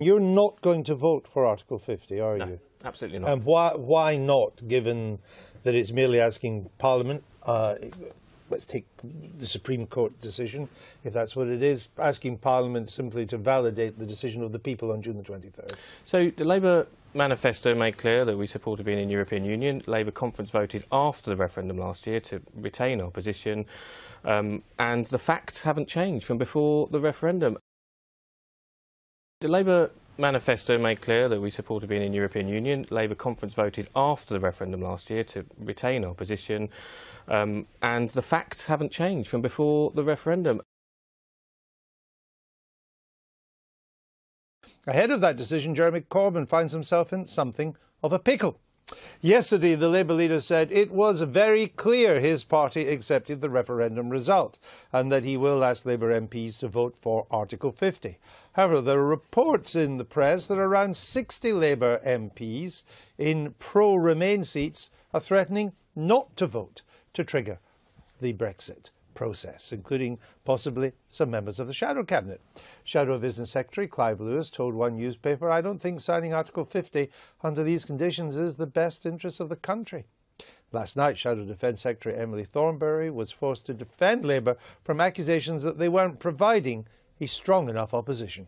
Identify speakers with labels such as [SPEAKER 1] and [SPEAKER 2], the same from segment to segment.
[SPEAKER 1] You're not going to vote for Article 50, are
[SPEAKER 2] no,
[SPEAKER 1] you?
[SPEAKER 2] absolutely not.
[SPEAKER 1] And why, why not, given that it's merely asking Parliament, uh, let's take the Supreme Court decision, if that's what it is, asking Parliament simply to validate the decision of the people on June the 23rd?
[SPEAKER 2] So the Labour manifesto made clear that we supported being in the European Union. Labour conference voted after the referendum last year to retain our position. Um, and the facts haven't changed from before the referendum. The Labour manifesto made clear that we supported being in the European Union. Labour conference voted after the referendum last year to retain our position. Um, and the facts haven't changed from before the referendum.
[SPEAKER 1] Ahead of that decision, Jeremy Corbyn finds himself in something of a pickle. Yesterday, the Labour leader said it was very clear his party accepted the referendum result and that he will ask Labour MPs to vote for Article 50. However, there are reports in the press that around 60 Labour MPs in pro Remain seats are threatening not to vote to trigger the Brexit process, including possibly some members of the Shadow Cabinet. Shadow Business Secretary Clive Lewis told one newspaper, I don't think signing Article 50 under these conditions is the best interest of the country. Last night, Shadow Defence Secretary Emily Thornberry was forced to defend Labour from accusations that they weren't providing a strong enough opposition.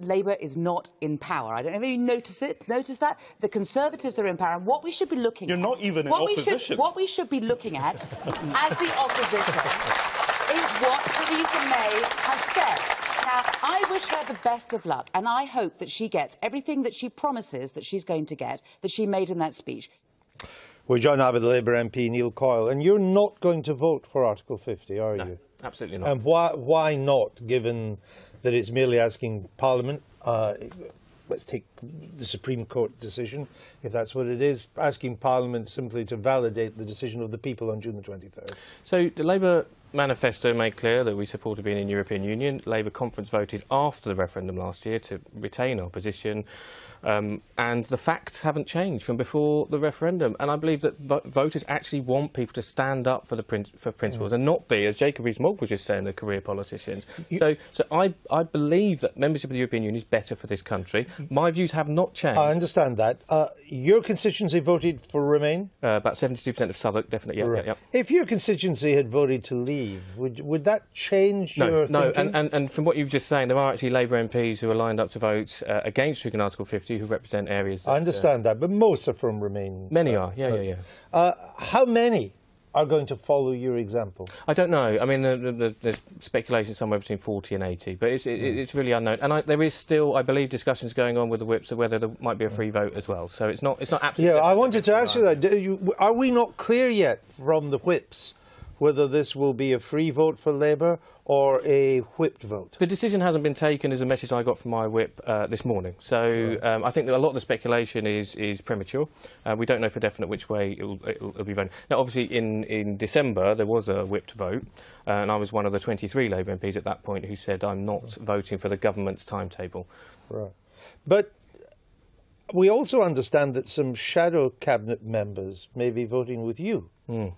[SPEAKER 3] Labour is not in power. I don't know if you notice it. Notice that the Conservatives are in power. And what we should be looking
[SPEAKER 4] You're
[SPEAKER 3] at,
[SPEAKER 4] not even in
[SPEAKER 3] what we
[SPEAKER 4] opposition.
[SPEAKER 3] should, what we should be looking at as the opposition is what Theresa May has said. Now, I wish her the best of luck, and I hope that she gets everything that she promises that she's going to get, that she made in that speech.
[SPEAKER 1] We're joined now by the Labour MP Neil Coyle, and you're not going to vote for Article 50, are
[SPEAKER 2] No,
[SPEAKER 1] you?
[SPEAKER 2] absolutely not.
[SPEAKER 1] And why, why not, given that it's merely asking Parliament, uh, let's take the Supreme Court decision, if that's what it is, asking Parliament simply to validate the decision of the people on June the 23rd?
[SPEAKER 2] So the Labour manifesto made clear that we supported being in the European Union. Labour conference voted after the referendum last year to retain our position. Um, and the facts haven't changed from before the referendum. And I believe that vo voters actually want people to stand up for the prin for principles and not be, as Jacob Rees-Mogg was just saying, the career politicians. so, so I, I believe that membership of the European Union is better for this country. My views have not changed.
[SPEAKER 1] I understand that. Uh, your constituency voted for Remain?
[SPEAKER 2] Uh, about 72% of Southwark, definitely. Yeah, yeah, yeah.
[SPEAKER 1] If your constituency had voted to leave, would, would that change
[SPEAKER 2] No,
[SPEAKER 1] your
[SPEAKER 2] no,
[SPEAKER 1] thinking?
[SPEAKER 2] and, and, and from what you've just saying, there are actually Labour MPs who are lined up to vote uh, against triggering Article 50 who represent areas. That,
[SPEAKER 1] I
[SPEAKER 2] uh,
[SPEAKER 1] understand that, but most are from Remain.
[SPEAKER 2] many
[SPEAKER 1] uh,
[SPEAKER 2] are, yeah, yeah, yeah.
[SPEAKER 1] Uh, how many are going to follow your example?
[SPEAKER 2] I don't know. I mean, the, the, the, there's speculation somewhere between 40 and 80, but it's, it,
[SPEAKER 1] Hmm.
[SPEAKER 2] it's really unknown. And I, there is still, I believe, discussions going on with the whips of whether there might be a free vote as well. So it's not, it's not absolutely.
[SPEAKER 1] Yeah, I wanted to ask you that. You, are we not clear yet from the whips whether this will be a free vote for Labour or a whipped vote?
[SPEAKER 2] The decision hasn't been taken is a message I got from my whip uh, this morning. So um, I think that a lot of the speculation is, is premature. Uh, we don't know for definite which way it will, it will, it'll be voted. Now, obviously, in, in December, there was a whipped vote, uh, and I was one of the 23 Labour MPs at that point who said I'm not voting for the government's timetable.
[SPEAKER 1] Right. But we also understand that some shadow cabinet members may be voting with you.
[SPEAKER 2] Hmm.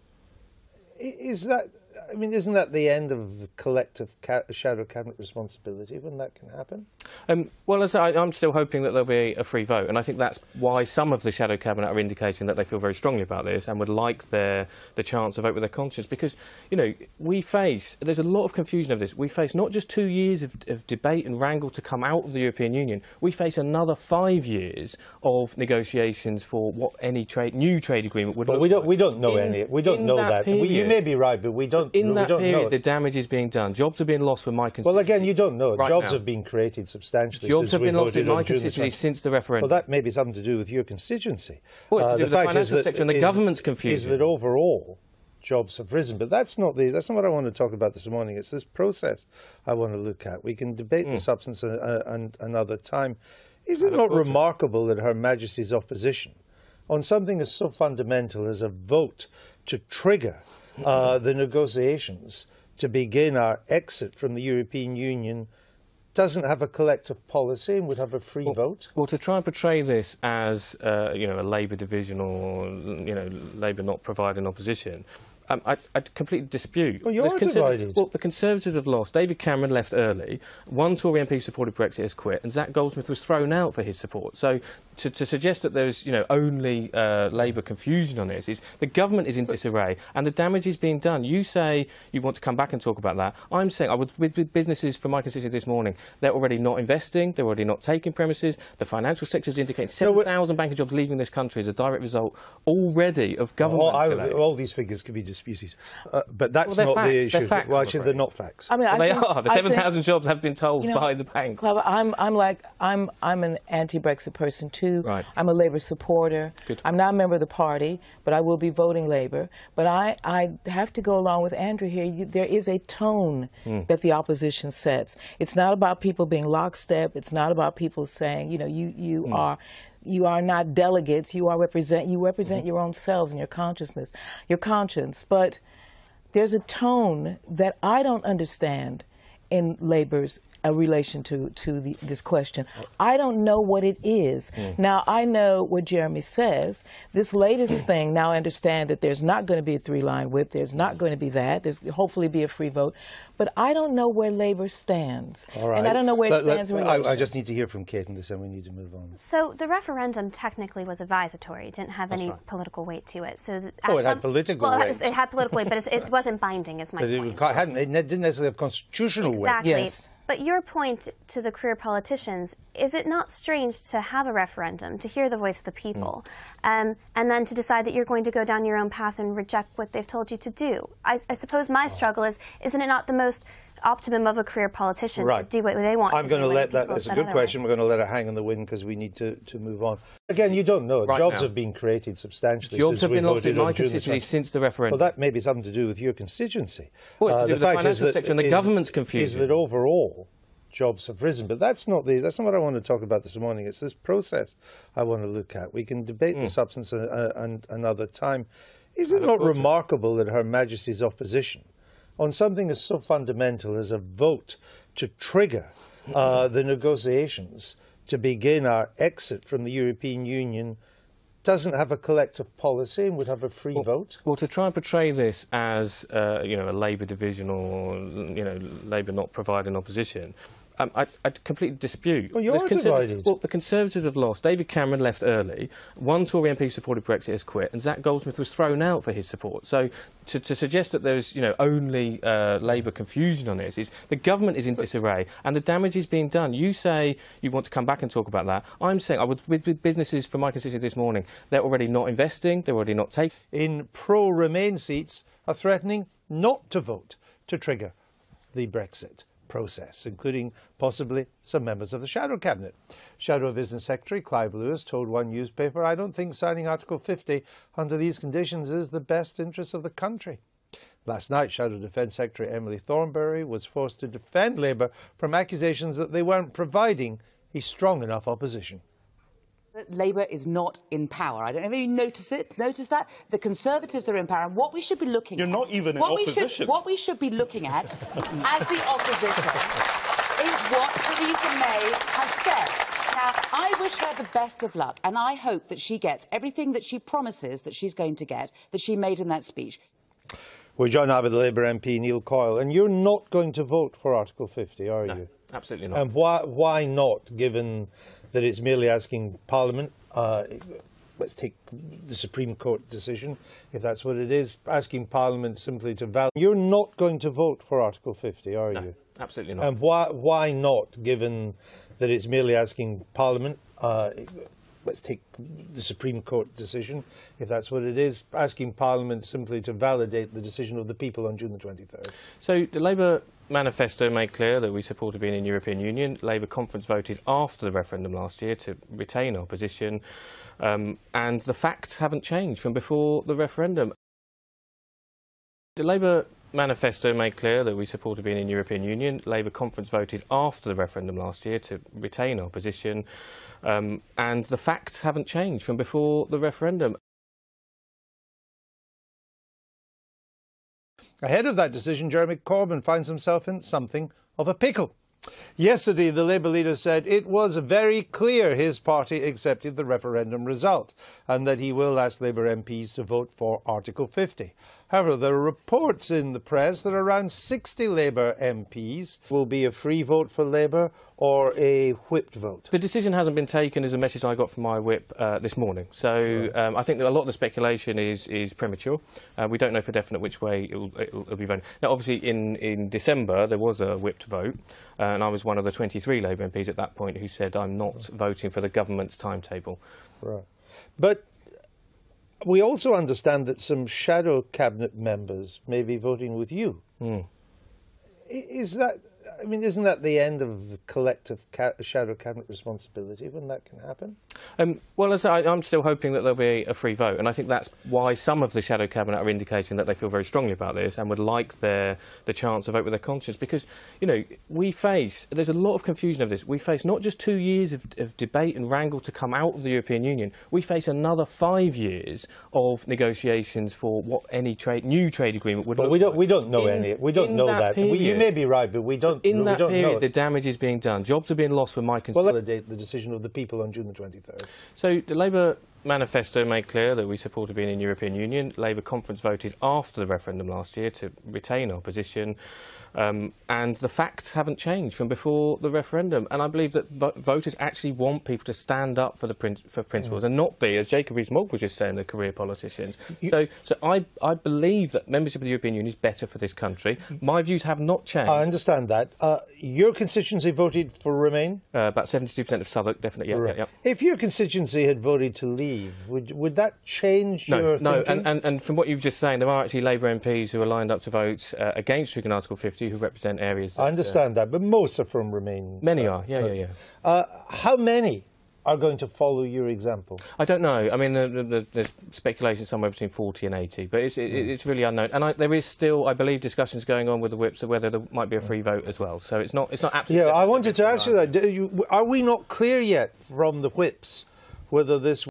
[SPEAKER 1] Is that? I mean, isn't that the end of collective ca- shadow cabinet responsibility when that can happen?
[SPEAKER 2] Um, well, as I, I'm still hoping that there'll be a free vote, and I think that's why some of the shadow cabinet are indicating that they feel very strongly about this and would like their the chance to vote with their conscience. Because you know, we face there's a lot of confusion of this. We face not just two years of, of debate and wrangle to come out of the European Union. We face another five years of negotiations for what any trade new trade agreement would.
[SPEAKER 1] But
[SPEAKER 2] look
[SPEAKER 1] we don't.
[SPEAKER 2] like.
[SPEAKER 1] We don't know
[SPEAKER 2] In-
[SPEAKER 1] any. We don't know that. We, you may be right, but we don't.
[SPEAKER 2] In that period, the damage is being done. Jobs are being lost for my constituency.
[SPEAKER 1] Well, again, you don't know.
[SPEAKER 2] right
[SPEAKER 1] Jobs
[SPEAKER 2] now.
[SPEAKER 1] have been created substantially.
[SPEAKER 2] Jobs have been lost in my
[SPEAKER 1] on the
[SPEAKER 2] constituency since the referendum.
[SPEAKER 1] Well, that may be something to do with your constituency.
[SPEAKER 2] Well, it's to
[SPEAKER 1] Uh,
[SPEAKER 2] do with the
[SPEAKER 1] is
[SPEAKER 2] financial sector and the
[SPEAKER 1] is-
[SPEAKER 2] government's
[SPEAKER 1] Is that overall jobs have risen, but that's not the that's not what I want to talk about this morning. It's this process I want to look at. We can debate
[SPEAKER 2] Hmm.
[SPEAKER 1] the substance an, uh, an, another time. Is it not remarkable that Her Majesty's opposition on something as so fundamental as a vote to trigger uh, the negotiations to begin our exit from the European Union doesn't have a collective policy and would have a free vote?
[SPEAKER 2] Well, to try and portray this as uh, you know a Labour division or you know Labour not providing opposition, Um, I, I completely dispute.
[SPEAKER 1] Well, you're
[SPEAKER 2] The Conservatives-
[SPEAKER 1] divided.
[SPEAKER 2] Well, the Conservatives have lost. David Cameron left early. One Tory MP who supported Brexit has quit, and Zac Goldsmith was thrown out for his support. So to, to suggest that there's you know only uh, Labour confusion on this is the government is in disarray, and the damage is being done. You say you want to come back and talk about that. I'm saying I would with, with businesses from my constituency this morning. They're already not investing. They're already not taking premises. The financial sector is indicating
[SPEAKER 1] No,
[SPEAKER 2] 7,000 banking jobs leaving this country as a direct result already of government
[SPEAKER 1] All, I- all these figures could be disputed, uh, but that's
[SPEAKER 2] Well,
[SPEAKER 1] not
[SPEAKER 2] facts.
[SPEAKER 1] the
[SPEAKER 2] They're
[SPEAKER 1] issue.
[SPEAKER 2] facts,
[SPEAKER 1] well, actually,
[SPEAKER 2] afraid.
[SPEAKER 1] they're not facts.
[SPEAKER 4] I mean, I
[SPEAKER 2] they
[SPEAKER 4] think-
[SPEAKER 2] are. The 7,000 jobs have been told
[SPEAKER 4] you know,
[SPEAKER 2] by the bank.
[SPEAKER 4] Clever, I'm, I'm like, I'm, I'm an anti-Brexit person too.
[SPEAKER 2] Right.
[SPEAKER 4] I'm a Labour supporter.
[SPEAKER 2] Good.
[SPEAKER 4] I'm not a member of the party, but I will be voting Labour. But I, I have to go along with Andrew here. You, there is a tone
[SPEAKER 2] Hmm.
[SPEAKER 4] that the opposition sets. It's not about people being lockstep. It's not about people saying, you know, you, you
[SPEAKER 2] Hmm.
[SPEAKER 4] are. You are not delegates. You are represent. You represent
[SPEAKER 2] Mm-hmm.
[SPEAKER 4] your own selves and your consciousness, your conscience. But there's a tone that I don't understand in Labor's uh, relation to, to the, this question. I don't know what it is. Now, I know what Jeremy says. This latest thing, now I understand that there's not going to be a three line whip, there's not going to be that, there's hopefully be a free vote. But I don't know where Labor stands.
[SPEAKER 1] All right.
[SPEAKER 4] And I don't know where
[SPEAKER 1] Let-
[SPEAKER 4] it
[SPEAKER 1] let-
[SPEAKER 4] stands in
[SPEAKER 1] I. I just need to hear from Kate on this, and we need to move on.
[SPEAKER 5] So the referendum technically was advisory; it didn't have any
[SPEAKER 2] right.
[SPEAKER 5] political weight to it. So th-
[SPEAKER 1] Oh,
[SPEAKER 5] at
[SPEAKER 1] it had political
[SPEAKER 5] well,
[SPEAKER 1] weight.
[SPEAKER 5] had- It had political weight, but it's, it wasn't binding. Is my
[SPEAKER 1] But
[SPEAKER 5] point.
[SPEAKER 1] it hadn't. It didn't necessarily have constitutional weight.
[SPEAKER 5] Exactly.
[SPEAKER 4] Yes.
[SPEAKER 5] But your point to the career politicians is it not strange to have a referendum, to hear the voice of the people, um, and then to decide that you're going to go down your own path and reject what they've told you to do? I, I suppose my struggle is isn't it not the most optimum of a career politician
[SPEAKER 1] Right.
[SPEAKER 5] to do what they want
[SPEAKER 1] I'm going to let that.
[SPEAKER 5] people
[SPEAKER 1] That's a good
[SPEAKER 5] otherwise?
[SPEAKER 1] question. We're going to let it hang in the wind because we need to, to move on. Again, you don't know.
[SPEAKER 2] Right
[SPEAKER 1] Jobs
[SPEAKER 2] now.
[SPEAKER 1] have been created substantially.
[SPEAKER 2] Jobs
[SPEAKER 1] since
[SPEAKER 2] have been lost in my
[SPEAKER 1] on June the
[SPEAKER 2] constituency since the referendum.
[SPEAKER 1] Well, that may be something to do with your constituency.
[SPEAKER 2] Well, it's to
[SPEAKER 1] Uh,
[SPEAKER 2] do with the
[SPEAKER 1] fact is
[SPEAKER 2] financial sector and the
[SPEAKER 1] is-
[SPEAKER 2] government's
[SPEAKER 1] Is that overall jobs have risen, but that's not the that's not what I want to talk about this morning. It's this process I want to look at. We can debate
[SPEAKER 2] Hmm.
[SPEAKER 1] the substance uh, uh, and another time. Is it not remarkable that Her Majesty's opposition, on something as so fundamental as a vote to trigger uh, the negotiations to begin our exit from the European Union, doesn't have a collective policy and would have a free vote?
[SPEAKER 2] Well, to try and portray this as uh, you know a Labour division or you know Labour not providing opposition, um, I, I completely dispute.
[SPEAKER 1] Well, you're
[SPEAKER 2] The Conservatives-
[SPEAKER 1] divided.
[SPEAKER 2] Well, the Conservatives have lost. David Cameron left early. One Tory MP who supported Brexit has quit, and Zac Goldsmith was thrown out for his support. So to, to suggest that there's you know only uh, Labour confusion on this is the government is in disarray, and the damage is being done. You say you want to come back and talk about that. I'm saying I would with, with businesses from my constituency this morning. They're already not investing. They're already not taking.
[SPEAKER 1] in pro Remain seats are threatening not to vote to trigger the Brexit process, including possibly some members of the Shadow Cabinet. Shadow Business Secretary Clive Lewis told one newspaper, I don't think signing Article 50 under these conditions is the best interest of the country. Last night, Shadow Defence Secretary Emily Thornberry was forced to defend Labour from accusations that they weren't providing a strong enough opposition.
[SPEAKER 3] That Labour is not in power. I don't know if you notice it. Notice that the Conservatives are in power, and what we should be looking
[SPEAKER 6] You're
[SPEAKER 3] at.
[SPEAKER 6] not even in
[SPEAKER 3] what We
[SPEAKER 6] opposition.
[SPEAKER 3] should, what we should be looking at as the opposition is what Theresa May has said. Now, I wish her the best of luck, and I hope that she gets everything that she promises that she's going to get, that she made in that speech.
[SPEAKER 1] We're joined now by the Labour MP Neil Coyle, and you're not going to vote for Article 50, are you?
[SPEAKER 2] Absolutely not.
[SPEAKER 1] And why, why not, given that it's merely asking Parliament, uh, let's take the Supreme Court decision, if that's what it is, asking Parliament simply to validate. You're not going to vote for Article 50, are
[SPEAKER 2] No,
[SPEAKER 1] you?
[SPEAKER 2] absolutely not.
[SPEAKER 1] And why, why not, given that it's merely asking Parliament, uh, let's take the Supreme Court decision, if that's what it is, asking Parliament simply to validate the decision of the people on June the 23rd?
[SPEAKER 2] So the Labour manifesto made clear that we supported being in the European Union. Labour conference voted after the referendum last year to retain our position, um, and the facts haven't changed from before the referendum. The Labour manifesto made clear that we supported being in European Union. Labour conference voted after the referendum last year to retain our position, um, and the facts haven't changed from before the referendum.
[SPEAKER 1] Ahead of that decision, Jeremy Corbyn finds himself in something of a pickle. Yesterday, the Labour leader said it was very clear his party accepted the referendum result and that he will ask Labour MPs to vote for Article 50. However, there are reports in the press that around 60 Labour MPs will be a free vote for Labour or a whipped vote.
[SPEAKER 2] The decision hasn't been taken is a message I got from my whip uh, this morning. So um, I think that a lot of the speculation is, is premature. Uh, we don't know for definite which way it will, it will, it'll be voted. Now, obviously, in, in December, there was a whipped vote, uh, and I was one of the 23 Labour MPs at that point who said, I'm not voting for the government's timetable.
[SPEAKER 1] Right. But we also understand that some shadow cabinet members may be voting with you. Hmm. I- Is that? I mean, isn't that the end of collective ca- shadow cabinet responsibility when that can happen?
[SPEAKER 2] Um, well, as I, I'm still hoping that there'll be a free vote, and I think that's why some of the shadow cabinet are indicating that they feel very strongly about this and would like their the chance to vote with their conscience. Because you know we face there's a lot of confusion of this. We face not just two years of, of debate and wrangle to come out of the European Union. We face another five years of negotiations for what any trade new trade agreement would.
[SPEAKER 1] But
[SPEAKER 2] look
[SPEAKER 1] we don't.
[SPEAKER 2] like.
[SPEAKER 1] We don't know
[SPEAKER 2] In-
[SPEAKER 1] any. We don't know that. We, you may be right, but we don't.
[SPEAKER 2] In
[SPEAKER 1] we
[SPEAKER 2] that
[SPEAKER 1] don't know.
[SPEAKER 2] period, the damage is being done. Jobs are being lost for my
[SPEAKER 1] Well,
[SPEAKER 2] constituents.
[SPEAKER 1] validate the decision of the people on June the twenty third.
[SPEAKER 2] So the Labour manifesto made clear that we supported being in the European Union. Labour conference voted after the referendum last year to retain our position. Um, and the facts haven't changed from before the referendum. And I believe that vo- voters actually want people to stand up for the prin- for principles and not be, as Jacob Rees-Mogg was just saying, the career politicians. so, so I, I believe that membership of the European Union is better for this country. My views have not changed.
[SPEAKER 1] I understand that. Uh, your constituency voted for Remain.
[SPEAKER 2] uh, about 72% of Southwark, definitely. Yeah, yeah, yeah.
[SPEAKER 1] If your constituency had voted to leave, would would that change
[SPEAKER 2] No,
[SPEAKER 1] your
[SPEAKER 2] no,
[SPEAKER 1] thinking?
[SPEAKER 2] and, and, and from what you've just saying, there are actually Labour MPs who are lined up to vote uh, against triggering Article 50 who represent areas. That,
[SPEAKER 1] I
[SPEAKER 2] uh,
[SPEAKER 1] understand that, but most are from Remain.
[SPEAKER 2] many
[SPEAKER 1] uh,
[SPEAKER 2] are, yeah, yeah, yeah.
[SPEAKER 1] Uh, how many are going to follow your example?
[SPEAKER 2] I don't know. I mean, the, the, the, there's speculation somewhere between 40 and 80, but it's, it,
[SPEAKER 1] Hmm.
[SPEAKER 2] it's really unknown. And I, there is still, I believe, discussions going on with the whips of whether there might be a free vote as well. So it's not, it's not absolutely.
[SPEAKER 1] Yeah, I wanted to ask you that. You, are we not clear yet from the whips whether this